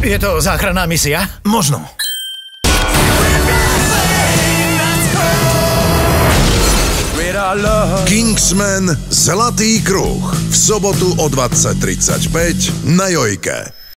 Je to záchranná misia? Možno. Kingsman Zlatý kruh v sobotu o 20.35 na Jojke.